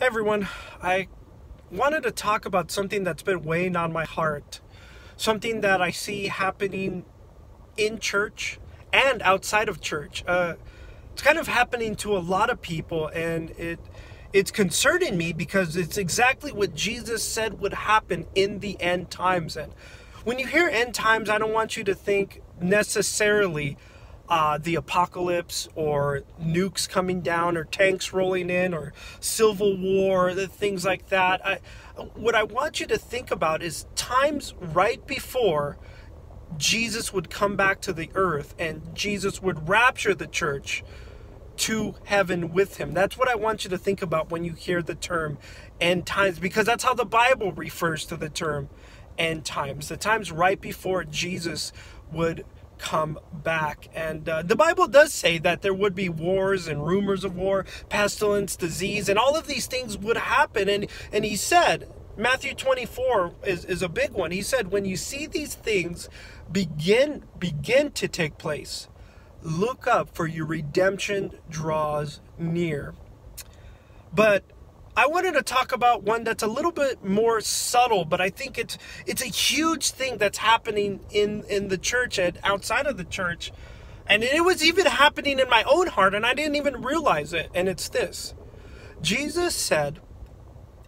Everyone, I wanted to talk about something that's been weighing on my heart. Something that I see happening in church and outside of church. Uh, it's kind of happening to a lot of people, and it it's concerning me because it's exactly what Jesus said would happen in the end times. And when you hear end times, I don't want you to think necessarily uh, the apocalypse or nukes coming down or tanks rolling in or civil war, things like that. I, what I want you to think about is times right before Jesus would come back to the earth and Jesus would rapture the church to heaven with him. That's what I want you to think about when you hear the term end times because that's how the Bible refers to the term end times. The times right before Jesus would come back. And uh, the Bible does say that there would be wars and rumors of war, pestilence, disease, and all of these things would happen. And, and he said, Matthew 24 is, is a big one. He said, when you see these things begin begin to take place, look up for your redemption draws near. But I wanted to talk about one that's a little bit more subtle, but I think it's it's a huge thing that's happening in in the church and outside of the church. And it was even happening in my own heart and I didn't even realize it. And it's this. Jesus said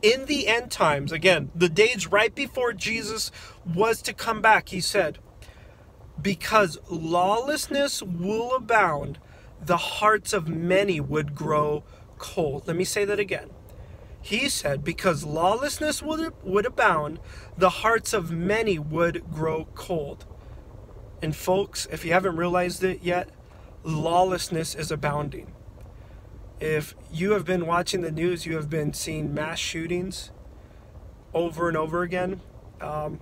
in the end times, again, the days right before Jesus was to come back, he said, because lawlessness will abound, the hearts of many would grow cold. Let me say that again. He said, because lawlessness would, would abound, the hearts of many would grow cold. And folks, if you haven't realized it yet, lawlessness is abounding. If you have been watching the news, you have been seeing mass shootings over and over again. Um,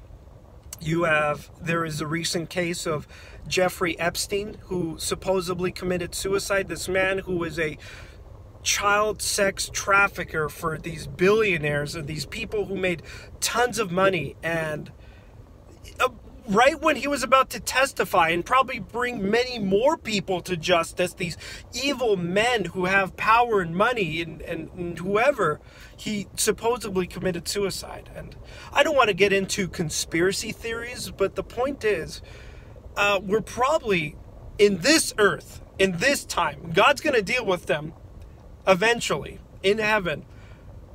you have, there is a recent case of Jeffrey Epstein, who supposedly committed suicide. This man who was a child sex trafficker for these billionaires and these people who made tons of money and uh, right when he was about to testify and probably bring many more people to justice these evil men who have power and money and, and, and whoever he supposedly committed suicide. And i don't want to get into conspiracy theories but the point is uh, we're probably in this earth in this time god's going to deal with them eventually in heaven.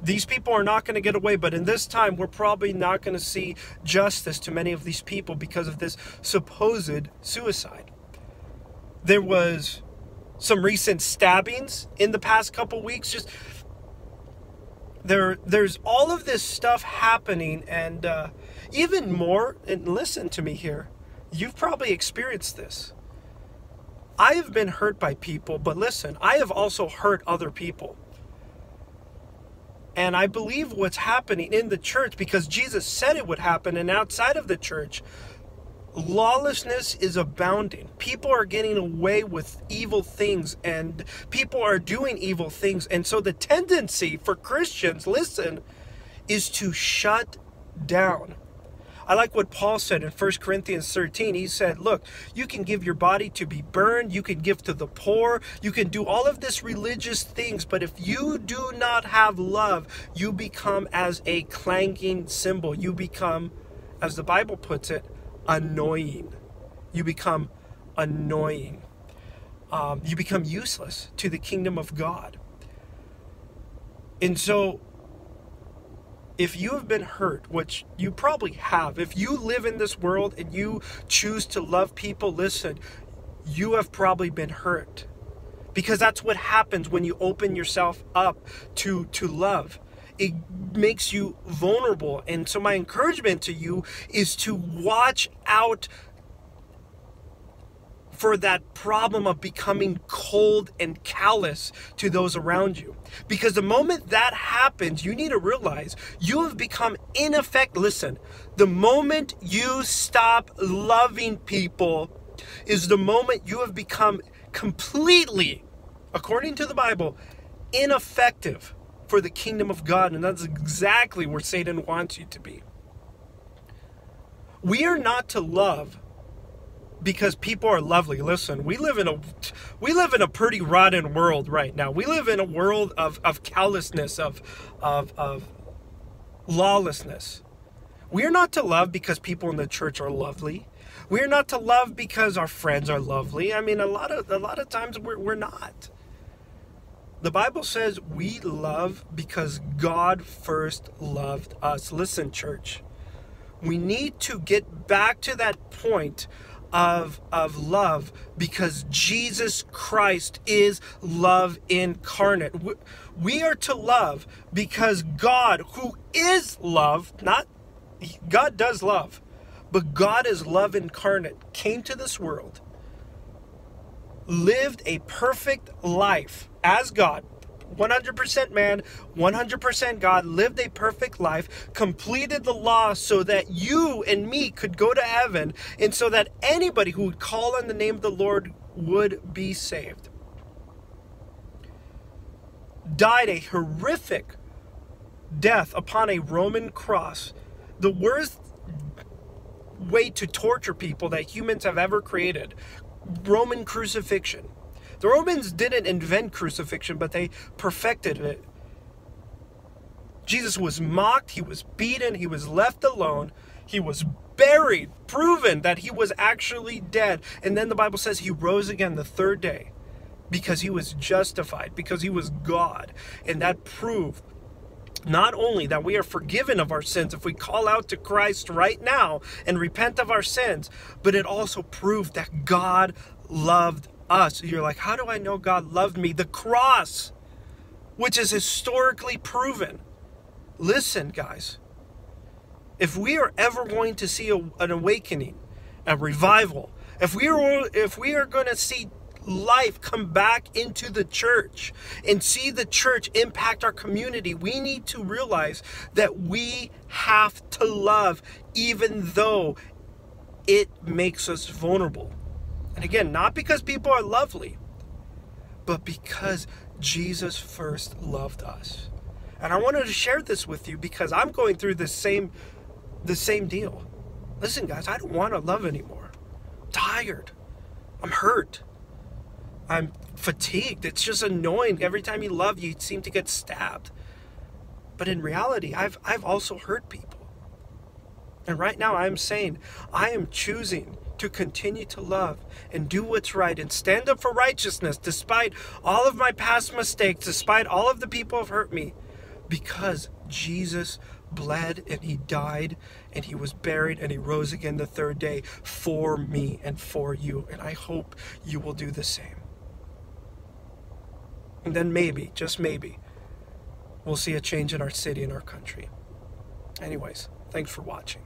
These people are not going to get away, but in this time, we're probably not going to see justice to many of these people because of this supposed suicide. There was some recent stabbings in the past couple weeks. Just there, there's all of this stuff happening, and uh, even more. And listen to me here, you've probably experienced this I have been hurt by people, but listen, I have also hurt other people. And I believe what's happening in the church because Jesus said it would happen, and outside of the church, lawlessness is abounding. People are getting away with evil things, and people are doing evil things. And so the tendency for Christians, listen, is to shut down. I like what Paul said in 1 Corinthians 13. He said, Look, you can give your body to be burned, you can give to the poor, you can do all of this religious things, but if you do not have love, you become as a clanking cymbal. You become, as the Bible puts it, annoying. You become annoying. Um, you become useless to the kingdom of God. And so if you have been hurt, which you probably have, if you live in this world and you choose to love people, listen, you have probably been hurt. Because that's what happens when you open yourself up to, to love. It makes you vulnerable. And so, my encouragement to you is to watch out for that problem of becoming cold and callous to those around you. Because the moment that happens, you need to realize you have become ineffective. Listen, the moment you stop loving people is the moment you have become completely, according to the Bible, ineffective for the kingdom of God. And that's exactly where Satan wants you to be. We are not to love because people are lovely. Listen, we live in a we live in a pretty rotten world right now. We live in a world of, of callousness, of of of lawlessness. We're not to love because people in the church are lovely. We're not to love because our friends are lovely. I mean, a lot of a lot of times we're, we're not. The Bible says we love because God first loved us. Listen, church, we need to get back to that point of, of love because Jesus Christ is love incarnate. We are to love because God, who is love, not God does love, but God is love incarnate, came to this world, lived a perfect life as God, 100% man, 100% God, lived a perfect life, completed the law so that you and me could go to heaven, and so that anybody who would call on the name of the Lord would be saved. Died a horrific death upon a Roman cross, the worst way to torture people that humans have ever created Roman crucifixion. The Romans didn't invent crucifixion, but they perfected it. Jesus was mocked, he was beaten, he was left alone, he was buried, proven that he was actually dead. And then the Bible says he rose again the third day because he was justified, because he was God. And that proved not only that we are forgiven of our sins if we call out to Christ right now and repent of our sins, but it also proved that God loved us. You're like, how do I know God loved me? The cross, which is historically proven. Listen, guys, if we are ever going to see a, an awakening, a revival, if we are if we are going to see life come back into the church and see the church impact our community, we need to realize that we have to love even though it makes us vulnerable. And again, not because people are lovely, but because Jesus first loved us. And I wanted to share this with you because I'm going through the same the same deal. Listen, guys, I don't want to love anymore. I'm tired. I'm hurt. I'm fatigued. It's just annoying. Every time you love, you seem to get stabbed. But in reality, I've I've also hurt people. And right now I'm saying I am choosing to continue to love and do what's right and stand up for righteousness despite all of my past mistakes, despite all of the people who have hurt me, because Jesus bled and he died and he was buried and he rose again the third day for me and for you. And I hope you will do the same. And then maybe, just maybe, we'll see a change in our city and our country. Anyways, thanks for watching.